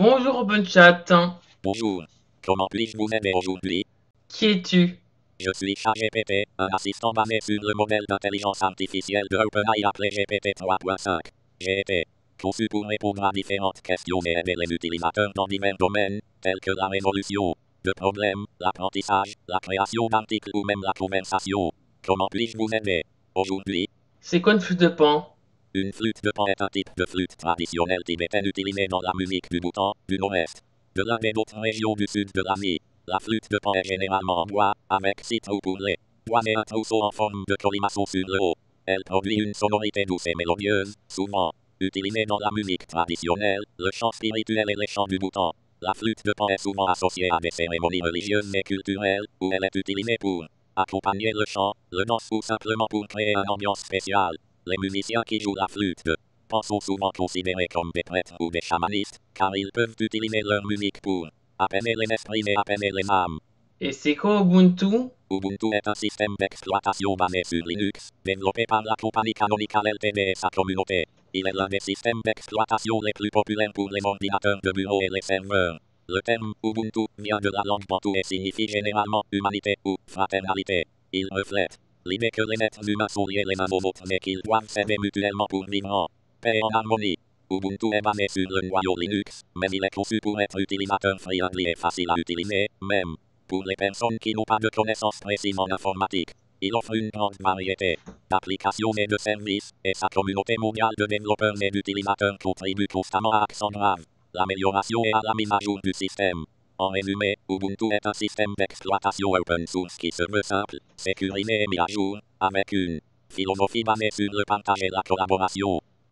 Bonjour OpenChat. Bonjour. Comment puis-je vous aider aujourd'hui? Qui es-tu? Je suis ChatGPT, un assistant basé sur le modèle d'intelligence artificielle de OpenAI appelé GPT 3.5. J'ai été conçu pour répondre à différentes questions et aider les utilisateurs dans divers domaines, tels que la résolution de problèmes, l'apprentissage, la création d'articles ou même la conversation. Comment puis-je vous aider aujourd'hui? C'est quoi une de pan? Une flûte de pan est un type de flûte traditionnelle tibétaine utilisée dans la musique du Bhoutan, du Nord-Est, de l'Inde et d'autres régions du sud de l'Asie. La flûte de pan est généralement en bois, avec six trous pour les et un trousseau en forme de colimaçon sur le haut. Elle produit une sonorité douce et mélodieuse, souvent utilisée dans la musique traditionnelle, le chant spirituel et les chants du Bhoutan. La flûte de pan est souvent associée à des cérémonies religieuses et culturelles, où elle est utilisée pour accompagner le chant, le danse ou simplement pour créer une ambiance spéciale. Les musiciens qui jouent la flûte sont souvent considérés comme des prêtres ou des chamanistes, car ils peuvent utiliser leur musique pour apaiser les esprits et apaiser les âmes. Et c'est quoi Ubuntu? Ubuntu est un système d'exploitation basé sur Linux, développé par la compagnie Canonical Ltd et sa communauté. Il est l'un des systèmes d'exploitation les plus populaires pour les ordinateurs de bureau et les serveurs. Le terme Ubuntu vient de la langue bantou et signifie généralement humanité ou fraternalité. Il reflète l'idée que les êtres humains sont liés les uns aux autres et qu'ils doivent s'aider mutuellement pour vivre en paix et en harmonie. Ubuntu est basé sur le noyau Linux, mais il est conçu pour être utilisateur friendly et facile à utiliser, même pour les personnes qui n'ont pas de connaissances précises en informatique. Il offre une grande variété d'applications et de services, et sa communauté mondiale de développeurs et d'utilisateurs contribue constamment à accent grave, l'amélioration et à la mise à jour du système. En résumé, Ubuntu est un système d'exploitation open source qui se veut simple, sécurisé et mis à jour, avec une philosophie basée sur le partage et la collaboration.